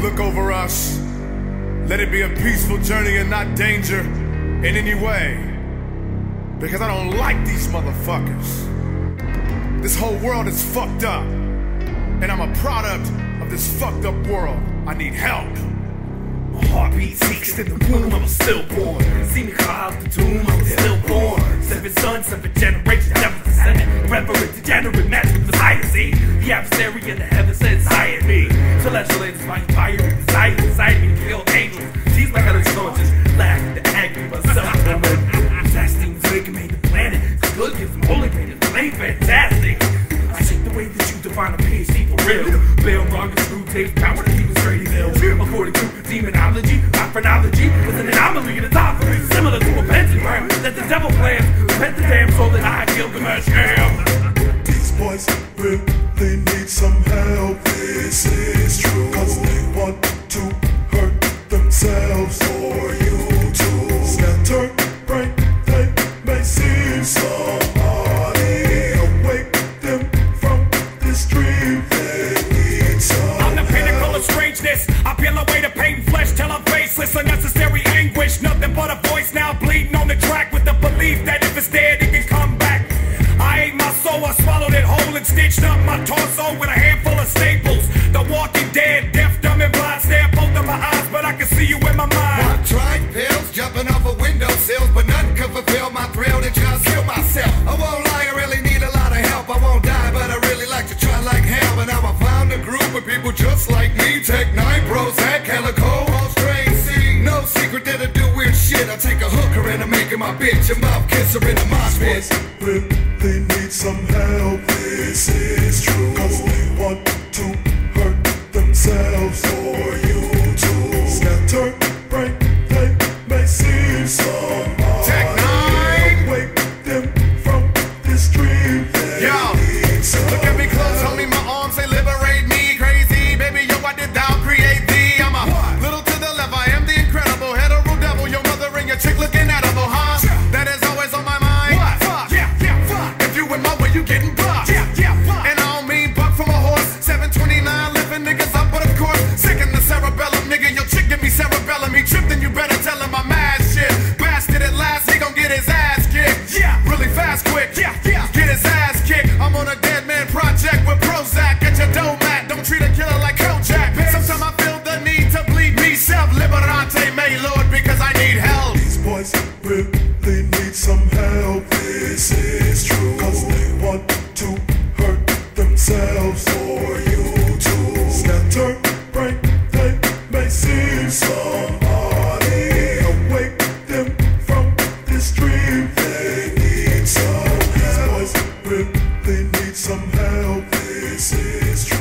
look over us. Let it be a peaceful journey and not danger in any way. Because I don't like these motherfuckers. This whole world is fucked up. And I'm a product of this fucked up world. I need help. My heartbeat seeks in the womb, I'm stillborn. See me cry out the tomb, I'm stillborn. Seven sons, seven generations, never. Me. Celestial my fire, desire, desire me kill angels. She's other soldiers, laugh at the agony, myself. Fasting, waking, made the planet. Good, give them holy pain, it's plain fantastic. I take the way that you define a PhD for real. Bail, wrong, and screw tapes, power to keep it straight evil. According to demonology, my phrenology is an anomaly in the top similar to a pentagram that the devil plans. Repent the damn soul that I, Gilgamesh, am. People just like me. Tech N9ne Prozak, Kaliko, all C. No secret that I do weird shit. I take a hooker and I make her my bitch, a mouth kisser in the mosh pit. really need some help. This is can treat a killer like Kojak. Sometimes I feel the need to bleed myself. Liberate me, Lord, because I need help. These boys really need some help. This is true. Cause they want to hurt themselves or you too. Scatter, break, they may seem somebody. Awake them from this dream. They need some help. These boys really need some help. This is true.